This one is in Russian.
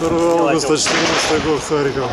2 августа 14 год Харьков.